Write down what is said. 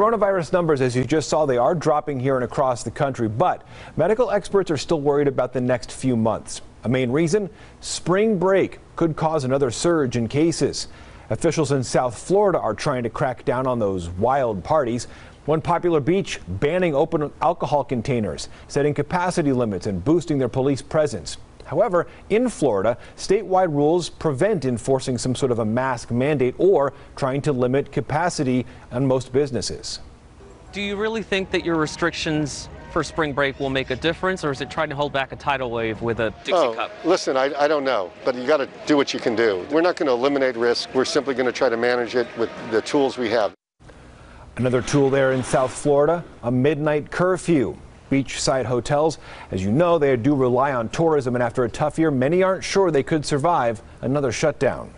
Coronavirus numbers, as you just saw, they are dropping here and across the country, but medical experts are still worried about the next few months. A main reason spring break could cause another surge in cases. Officials in South Florida are trying to crack down on those wild parties. One popular beach banning open alcohol containers, setting capacity limits, and boosting their police presence. However, in Florida, statewide rules prevent enforcing some sort of a mask mandate or trying to limit capacity on most businesses. Do you really think that your restrictions for spring break will make a difference, or is it trying to hold back a tidal wave with a Dixie oh, cup? Listen, I, I don't know, but you got to do what you can do. We're not going to eliminate risk. We're simply going to try to manage it with the tools we have. Another tool there in South Florida, a midnight curfew beachside hotels. As you know, they do rely on tourism, and after a tough year, many aren't sure they could survive another shutdown.